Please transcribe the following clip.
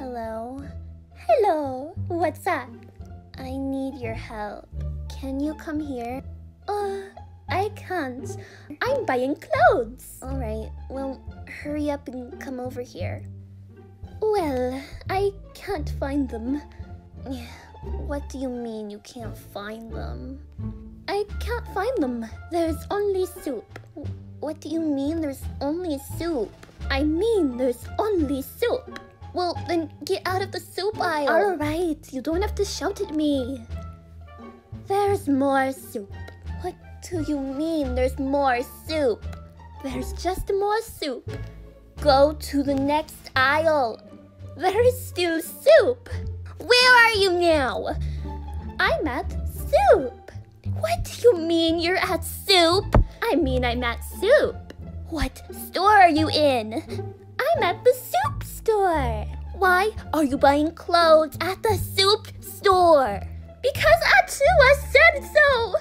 Hello? Hello! What's up? I need your help. Can you come here? Uh, I can't. I'm buying clothes. Alright, well, hurry up and come over here. Well, I can't find them. What do you mean you can't find them? I can't find them. There's only soup. What do you mean there's only soup? I mean there's only soup. Well, then get out of the soup aisle. Alright, you don't have to shout at me. There's more soup. What do you mean there's more soup? There's just more soup. Go to the next aisle. There is still soup. Where are you now? I'm at soup. What do you mean you're at soup? I mean I'm at soup. What store are you in? I'm at the soup store. Why are you buying clothes at the soup store? Because Atua said so.